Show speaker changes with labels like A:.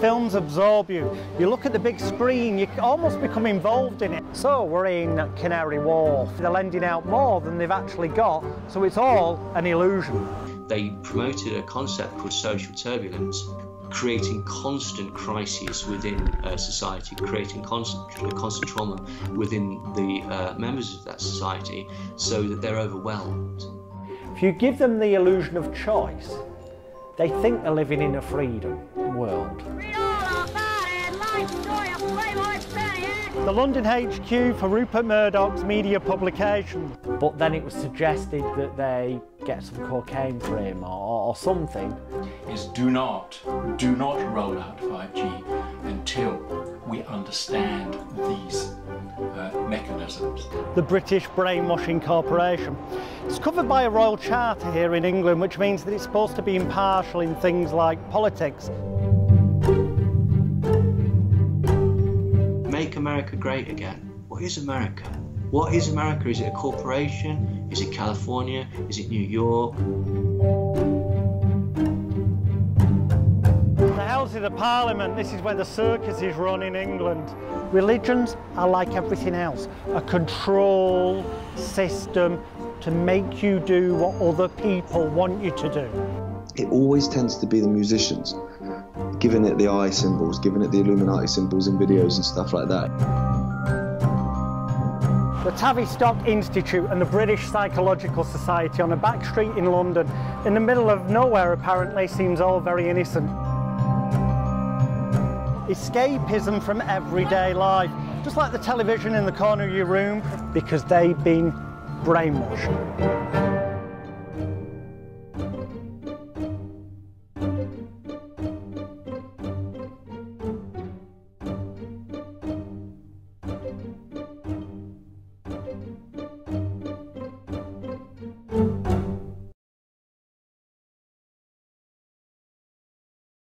A: absorb you. You look at the big screen, you almost become involved in it. So we're in Canary Wharf. They're lending out more than they've actually got, so it's all an illusion.
B: They promoted a concept called social turbulence, creating constant crises within uh, society, creating constant, constant trauma within the uh, members of that society so that they're overwhelmed.
A: If you give them the illusion of choice, they think they're living in a freedom world. The London HQ for Rupert Murdoch's media publication. But then it was suggested that they get some cocaine for him or, or something.
C: Is do not, do not roll out 5G until we understand these uh, mechanisms.
A: The British Brainwashing Corporation. It's covered by a royal charter here in England, which means that it's supposed to be impartial in things like politics.
B: Make America great again. What is America? What is America? Is it a corporation? Is it California? Is it New York?
A: The Houses of Parliament, this is where the circus is run in England. Religions are like everything else, a control system to make you do what other people want you to do.
D: It always tends to be the musicians, giving it the eye symbols, giving it the Illuminati symbols in videos and stuff like that.
A: The Tavistock Institute and the British Psychological Society on a back street in London, in the middle of nowhere apparently, seems all very innocent. Escapism from everyday life, just like the television in the corner of your room, because they've been brainwashed.